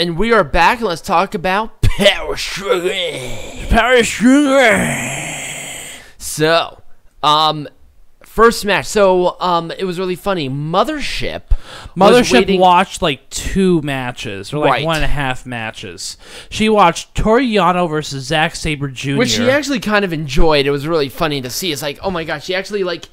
And we are back, and let's talk about Power Struggle. Power Struggle. So, um, first match. So, um, it was really funny. Mothership. Mothership watched like two matches, or like Right. one and a half matches. She watched Toru Yano versus Zack Sabre Jr. which she actually kind of enjoyed. It was really funny to see. It's like, oh my gosh, she actually like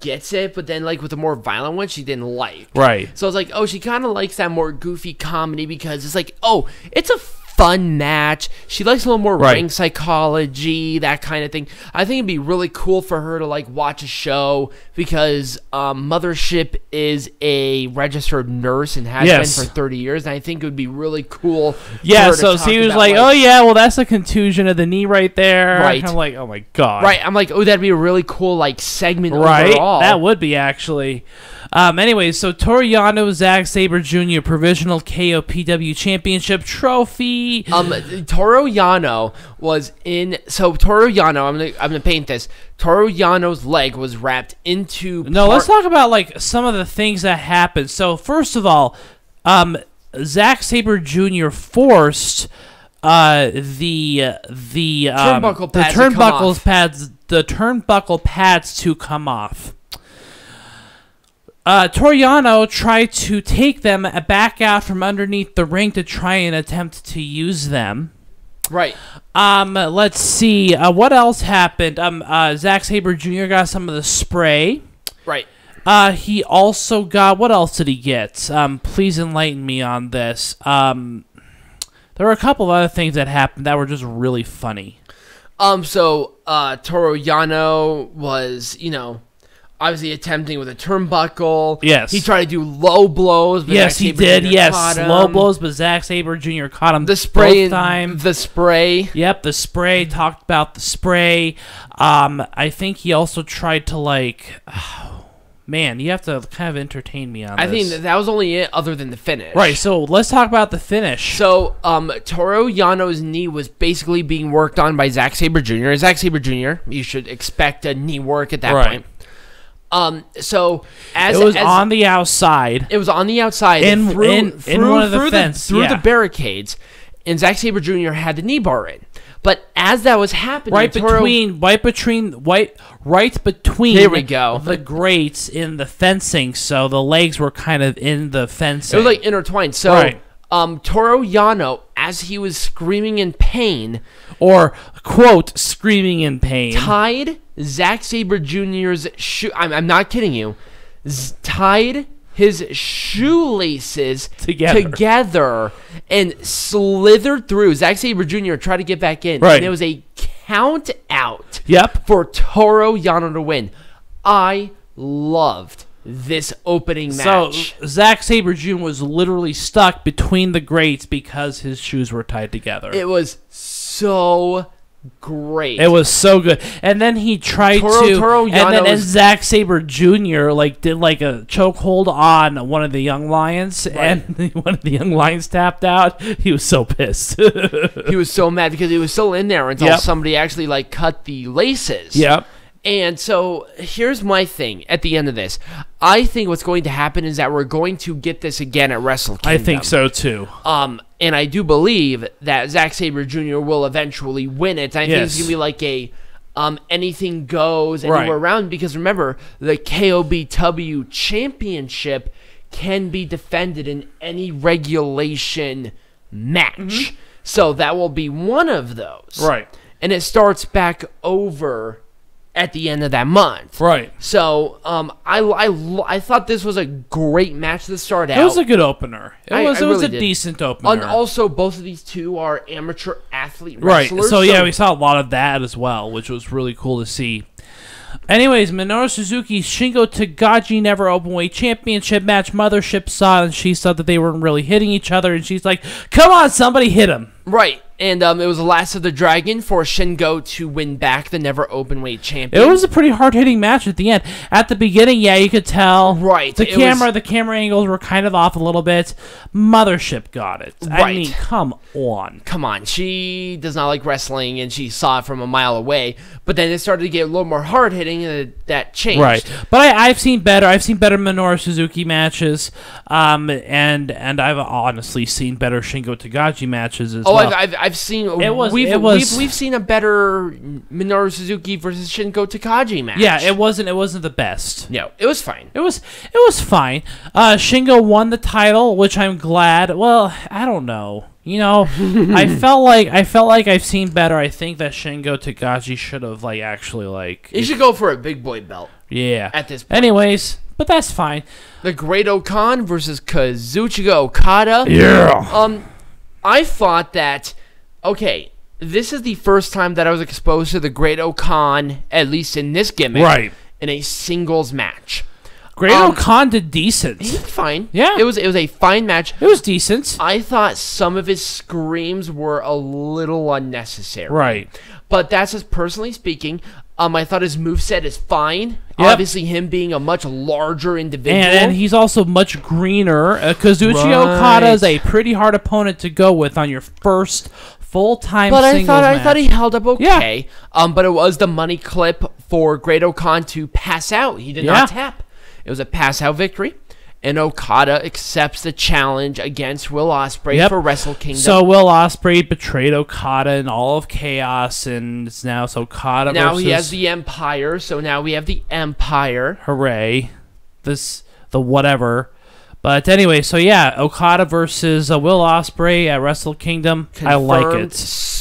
gets it, but then like with the more violent one, she didn't like. right. So I was like, oh, she kind of likes that more goofy comedy because it's like, oh, it's a fun match. She likes a little more Right. ring psychology, that kind of thing. I think it'd be really cool for her to like watch a show because um, Mothership is a registered nurse and has Yes. been for 30 years, and I think it would be really cool. for Yeah, so she was about, like, "Oh yeah, well that's a contusion of the knee right there." Right. I'm like, "Oh my god!" Right, I'm like, oh, that'd be a really cool like segment right. overall. That would be actually. Um, anyway, so Toru Yano Zack Sabre Jr. Provisional KOPW Championship Trophy. Um, Toru Yano was in. So Toru Yano, I'm gonna I'm gonna paint this. Toru Yano's leg was wrapped into. No, let's talk about like some of the things that happened. So first of all, um, Zack Sabre Jr. forced uh, the the um, Turnbuckle the pads come turnbuckles pads the turnbuckle pads to come off. Uh, Toru Yano tried to take them back out from underneath the ring to try and attempt to use them. Right. Um, let's see. Uh, what else happened? Um, uh, Zack Sabre Jr. got some of the spray. Right. Uh, he also got what else did he get? Um, please enlighten me on this. Um, there were a couple of other things that happened that were just really funny. Um. So, uh, Toru Yano was, you know, obviously attempting with a turnbuckle. Yes. He tried to do low blows. But yes, Zack he Sabre did. Jr. Yes, low blows, but Zack Sabre Jr. caught him The spray. time. The spray. Yep, the spray. Talked about the spray. Um, I think he also tried to like. man, you have to kind of entertain me on I this. think that, that was only it, other than the finish. right. So let's talk about the finish. So, um, Toru Yano's knee was basically being worked on by Zack Sabre Jr. Zack Sabre Jr. You should expect a knee work at that Right. point. Um, so as it was as- on the outside. it was on the outside In- through, in- in through, one of the through fence, through yeah. the barricades, and Zack Sabre Jr. had the knee bar in. But as that was happening, right Toro- between right between right right between There we go. the grates in the fencing so the legs were kind of in the fencing. it was like intertwined. So, Right. um, Toru Yano, as he was screaming in pain, or quote screaming in pain tied Zack Sabre Jr.'s shoe. I'm, I'm not kidding you. Z- tied his shoelaces Together. together and slithered through. Zack Sabre Jr. tried to get back in. Right. And it was a count out yep for Toru Yano to win. I loved this opening match. so. Zack Sabre Jr. was literally stuck between the grates because his shoes were tied together. it was so great. It was so good, and then he tried Toro- to, Toro and then and Zack Sabre Jr. like did like a chokehold on one of the young lions, and one of the young lions tapped out. He was so pissed. he was so mad because he was still in there until Yep. somebody actually like cut the laces. yep. And so here's my thing at the end of this. I think what's going to happen is that we're going to get this again at Wrestle Kingdom. I think so too. Um, and I do believe that Zack Sabre Jr. will eventually win it. I think it's gonna be like a um, anything goes Right. anywhere around because remember the KOPW championship can be defended in any regulation match. So that will be one of those. Mm-hmm. Right. And it starts back over at the end of that month. Right. So um, I, I, I thought this was a great match to start out. It was a good opener. It I- was I it was really a did. decent opener. And also, both of these two are amateur athlete wrestlers. right. wrestlers. So yeah, we saw a lot of that as well, which was really cool to see. Anyways, Minoru Suzuki Shingo Takagi Never Openweight Championship match. Mothership saw and she saw that they weren't really hitting each other, and she's like, "Come on, somebody hit him." Right, and um, it was the last of the dragon for Shingo to win back the never open weight champion. It was a pretty hard hitting match at the end. At the beginning, yeah, you could tell. Right, The camera, was- the camera angles were kind of off a little bit. Mothership got it. I Right. mean, come on. come on, she does not like wrestling, and she saw it from a mile away. But then it started to get a little more hard hitting, and that changed. Right, but I, I've seen better. I've seen better Minoru Suzuki matches, um, and and I've honestly seen better Shingo Takagi matches as Oh, well. I've, I've, I've seen. It was- We've, it was- we've we've seen a better Minoru Suzuki versus Shingo Takagi match. yeah, it wasn't. It wasn't the best. no, it was fine. It was it was fine. Uh, Shingo won the title, which I'm glad. Well, I don't know. You know, I felt like I felt like I've seen better. I think that Shingo Takagi should have like actually like You should go for a big boy belt yeah. at this point. Anyways, but that's fine. The Great O-Khan versus Kazuchika Okada. Yeah. Um, I thought that okay, this is the first time that I was exposed to the Great O-Khan, at least in this gimmick, Right. in a singles match. Great Um, O-Khan did decent. He did fine. Yeah. it was it was a fine match. It was decent. I thought some of his screams were a little unnecessary. Right. But that's just personally speaking. Um, I thought his moveset is fine. Yep. Obviously, him being a much larger individual. And, and he's also much greener. Uh, Kazuchi Right. Okada is a pretty hard opponent to go with on your first full time but I thought I thought he held up Yeah. okay. Um, but it was the money clip for Great O-Khan to pass out. He did Yeah. not tap. It was a pass out victory, and Okada accepts the challenge against Will Ospreay Yep. for Wrestle Kingdom. So Will Ospreay betrayed Okada in all of chaos, and it's now it's Okada now versus he has the Empire. So now we have the Empire. hooray, this the whatever. But anyway, so yeah, Okada versus uh, Will Ospreay at Wrestle Kingdom. I like it.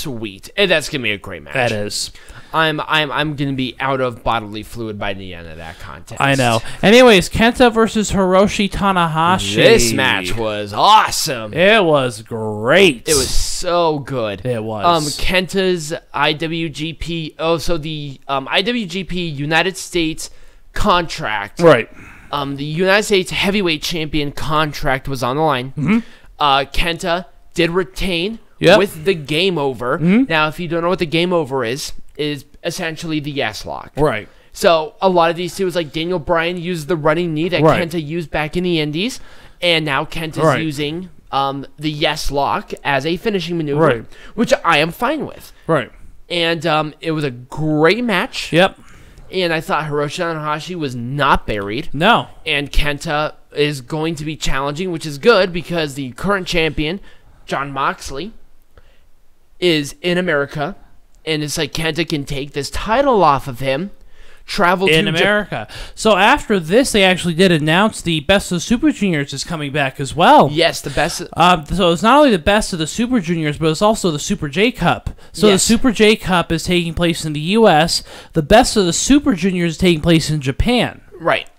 Sweet. And that's gonna be a great match. That is. I'm I'm I'm gonna be out of bodily fluid by the end of that contest. I know. Anyways, Kenta versus Hiroshi Tanahashi. This match was awesome. It was great. It was so good. It was. Um, Kenta's IWGP. Oh, so the um, IWGP United States contract. right. Um, the United States Heavyweight Champion contract was on the line. Hmm. Uh, Kenta did retain Mm-hmm. Yep. Mm-hmm. with the game over. Now, if you don't know what the game over is, is essentially the yes lock. Right. So a lot of these two is like Daniel Bryan used the running knee that Right. Kenta used back in the Indies, and now Kenta's Right. using um, the yes lock as a finishing maneuver, Right. which I am fine with. Right. And um, it was a great match, Yep. and I thought Hiroshi Tanahashi was not buried, No. and Kenta is going to be challenging, which is good because the current champion, Jon Moxley, is in America, and it's like Kenta can take this title off of him, travel in Ja- America. So after this, they actually did announce the Best of the Super Juniors is coming back as well. Yes, the best. Um, so it's not only the best of the Super Juniors, but it's also the Super J Cup. So Yes. the Super J Cup is taking place in the U.S. The best of the Super Juniors is taking place in Japan. Right.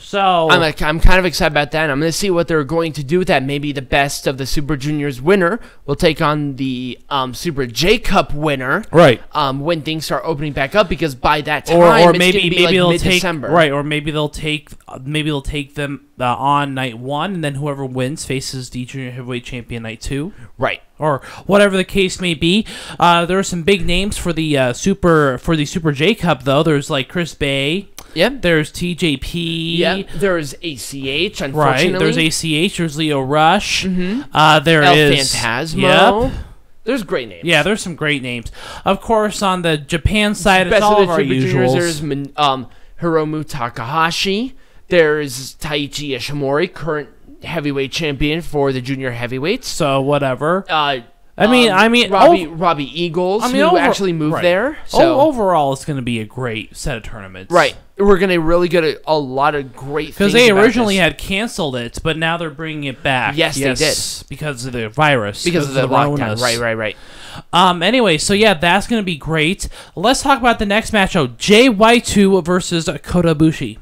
So I'm like, I'm kind of excited about that. I'm going to see what they're going to do with that. Maybe the best of the Super Juniors winner will take on the um, Super J Cup winner. right. Um, when things start opening back up, because by that time, Or, or maybe be maybe like they'll take right, or maybe they'll take maybe they'll take them uh, on night one, and then whoever wins faces the junior heavyweight champion night two. Right. or whatever the case may be. Uh, there are some big names for the uh, super for the Super J Cup though. There's like Chris Bey. Yep. There's TJP. Yeah. There's ACH. Unfortunately, Right. There's ACH. There's Lio Rush. Uh, there El is- Phantasmo. Yep. There's great names. Yeah, there's some great names. Of course, on the Japan side, it's Best all of of our usuals. There's um, Hiromu Takahashi. There's Taiji Ishimori, current heavyweight champion for the junior heavyweights. so whatever. Uh, I mean, um, I mean, Robbie ov- Robbie Eagles, I mean, who over- actually moved right. there. O- So overall, it's going to be a great set of tournaments. right, we're gonna really get a, a lot of great Because they originally this. had canceled it, but now they're bringing it back. Yes, they did because of the virus. because of the lockdown. Ronas. Right, right, right. Um. Anyway, so yeah, that's gonna be great. Let's talk about the next match. Jay Two versus Kota Ibushi.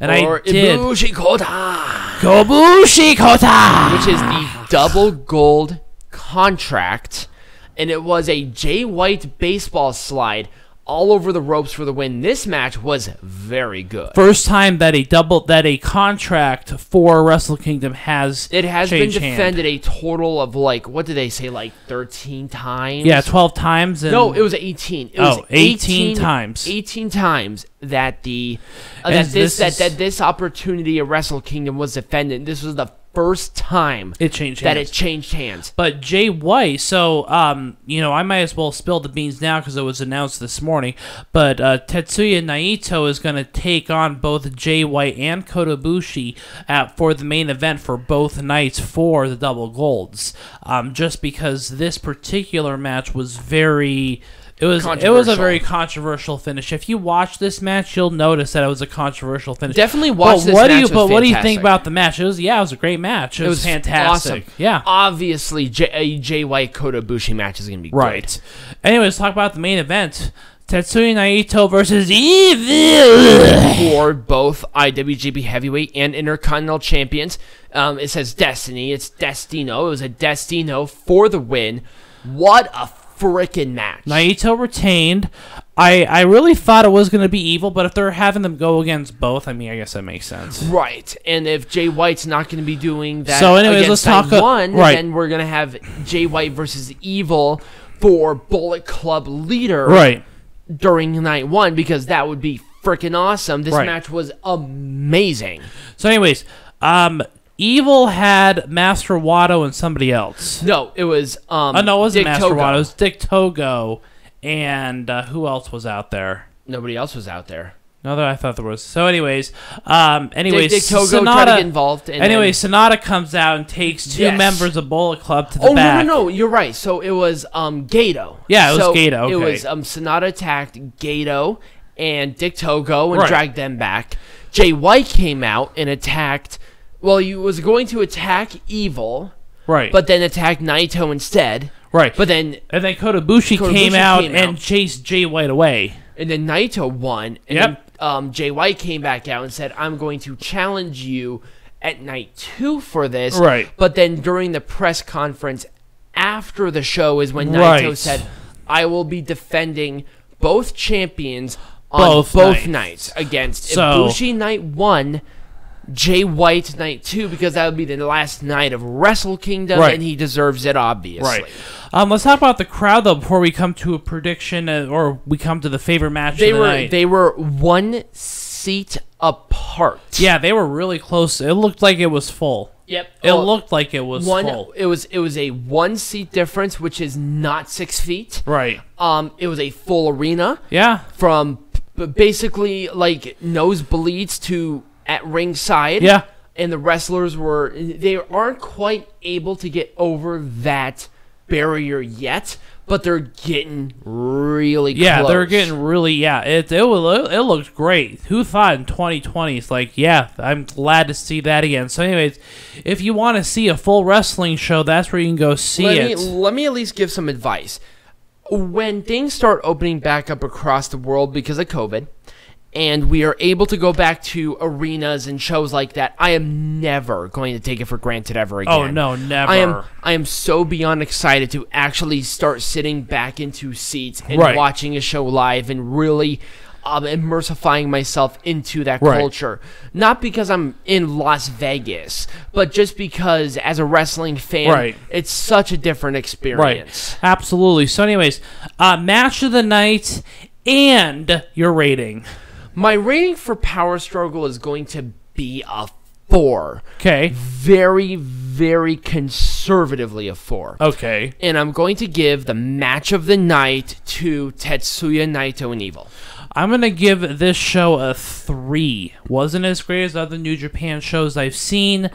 And or I did Ibushi Kota, Kobushi Kota, which is the double gold contract, and it was a Jay White baseball slide all over the ropes for the win. This match was very good. First time that a double that a contract for Wrestle Kingdom has it has been changed hand. defended a total of like what did they say like 13 times? Yeah, twelve times. And No, it was 18. It was Oh, 18 times. 18 times that the uh, that this, this that, is- that this opportunity at Wrestle Kingdom was defended. This was the first time it changed that hands. it changed hands. But Jay White, so um, you know, I might as well spill the beans now because it was announced this morning. But uh, Tetsuya Naito is going to take on both Jay White and Kota Ibushi at, for the main event for both nights for the double golds. Um, just because this particular match was very. It was it was a very controversial finish. If you watch this match, you'll notice that it was a controversial finish. Definitely watch but this what do you but was what do you think about the match? It was yeah, it was a great match. It, It was, was fantastic. awesome. Yeah. Obviously, J- a Jay White Kota Ibushi match is going to be Right. great. Anyway, let's talk about the main event. Tetsuya Naito versus Evil. for both IWGP Heavyweight and Intercontinental Champions. Um, it says Destiny. It's Destino. It was a Destino for the win. What a freaking match! Naito retained. I I really thought it was going to be Evil, but if they're having them go against both, I mean, I guess that makes sense. Right, and if Jay White's not going to be doing that, So anyways, let's talk night a- one, right. then we're going to have Jay White versus Evil for Bullet Club leader Right. during night one because that would be freaking awesome. This Right. match was amazing. So, anyways, um, Evil had Master Wato and somebody else. No, it was um. Oh no, it wasn't Dick Master Togo. Wato. It was Dick Togo, and uh, who else was out there? Nobody else was out there. No, that I thought there was. So, anyways, um, anyways, Dick, Dick Togo tried to get involved. And anyway, then- Sanada comes out and takes two Yes. members of Bullet Club to the oh back. no, no, no, you're right. So it was um Gato. Yeah, it was so Gato, It was um Sanada attacked Gato and Dick Togo and Right. dragged them back. Jay White came out and attacked. Well, he was going to attack Evil, Right, but then attacked Naito instead. right. But then and then Kota Ibushi, Kotobushi came out came and out. chased Jay White away. and then Naito won. And Yep. then um, Jay White came back out and said, "I'm going to challenge you at night two for this." Right. But then during the press conference after the show is when Naito Right. said, "I will be defending both champions on Both both, nights. nights. against So- Ibushi night one." Jay White night two because that would be the last night of Wrestle Kingdom Right. and he deserves it obviously. Um, let's talk about the crowd though before we come to a prediction uh, or we come to the favorite match They the were night. they were one seat apart. yeah, they were really close. It looked like it was full. Yep. It Well, looked like it was one. full. It was it was a one seat difference, which is not six feet. Right. Um, it was a full arena Yeah. from basically like nosebleeds to at ringside. Yeah. And the wrestlers were they aren't quite able to get over that barrier yet, but they're getting really Yeah, close. they're getting really yeah. It it will it looked great. Who thought in 2020? It's like yeah, I'm glad to see that again. So, anyways, if you want to see a full wrestling show, that's where you can go see let it. Me, let me at least give some advice. When things start opening back up across the world because of COVID, and we are able to go back to arenas and shows like that, I am never going to take it for granted ever again. oh no, never. I am I am so beyond excited to actually start sitting back into seats and Right. watching a show live and really um, immersifying myself into that Right. culture. Not because I'm in Las Vegas, but just because as a wrestling fan, Right. it's such a different experience. Right. experience. Absolutely. So, anyways, uh, match of the night and your rating. My rating for Power Struggle is going to be a four. Okay. Very, very conservatively a four. Okay. and I'm going to give the match of the night to Tetsuya Naito and Evil. I'm gonna give this show a three. Wasn't as great as other New Japan shows I've seen.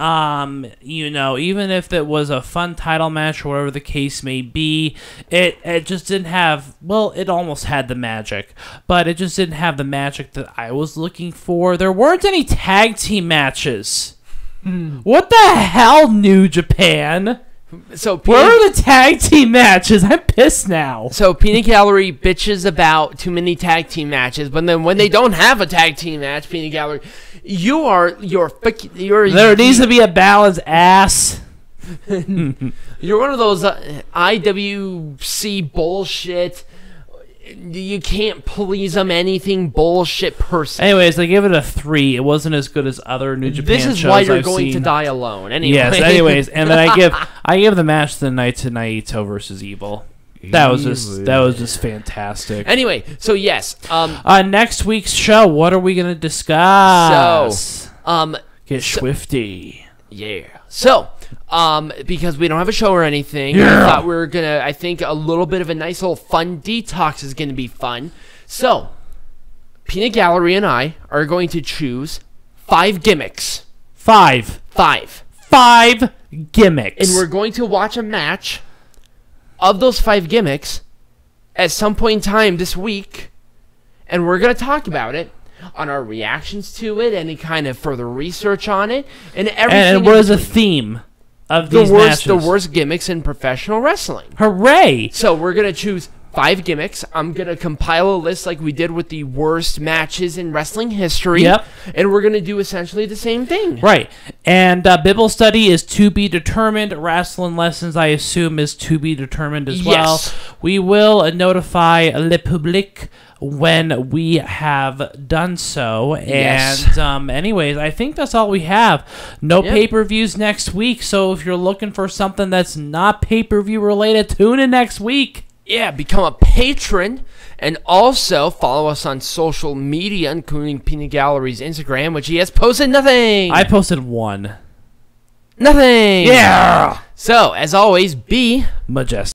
Um, you know, even if it was a fun title match or whatever the case may be, it it just didn't have. Well, it almost had the magic, but it just didn't have the magic that I was looking for. There weren't any tag team matches. What the hell, New Japan? So Where are the tag team matches? I'm pissed now. so Peanut Gallery bitches about too many tag team matches, but then when they don't have a tag team match, Peanut Gallery, you are you're There needs to be a balance, ass. you're one of those uh, IWC bullshit. you can't please them anything bullshit person. Anyways, I give it a three. It wasn't as good as other New Japan this is shows why you're I've going to die alone. Anyway. Yes. Anyways, and then I give I give the match the night to Naito versus Evil. That was just that was just fantastic. anyway, so yes, um, Uh, next week's show, what are we gonna discuss? um, Get swifty. Yeah. So, um, because we don't have a show or anything, I Yeah. thought we were gonna. I think a little bit of a nice little fun detox is gonna be fun. So, Peanut Gallery and I are going to choose five gimmicks. Five. Five. Five gimmicks. And we're going to watch a match of those five gimmicks at some point in time this week, and we're gonna talk about it. On our reactions to it, any kind of further research on it, and everything. and, what is between. theme of the worst matches? the worst gimmicks in professional wrestling. Hooray! So we're gonna choose five gimmicks. I'm gonna compile a list like we did with the worst matches in wrestling history. Yep. And we're gonna do essentially the same thing. Right. And uh, Bible study is to be determined. Wrestling lessons, I assume, is to be determined as well. Yes. We will uh, notify Le Public when we have done so. And, Yes. um, anyways, I think that's all we have. No Yep. pay per views next week. So if you're looking for something that's not pay per view related, tune in next week. Yeah, become a patron and also follow us on social media, including Peanut Gallery's Instagram, which he has posted nothing. I posted one. nothing. Yeah. So as always, be Majestic.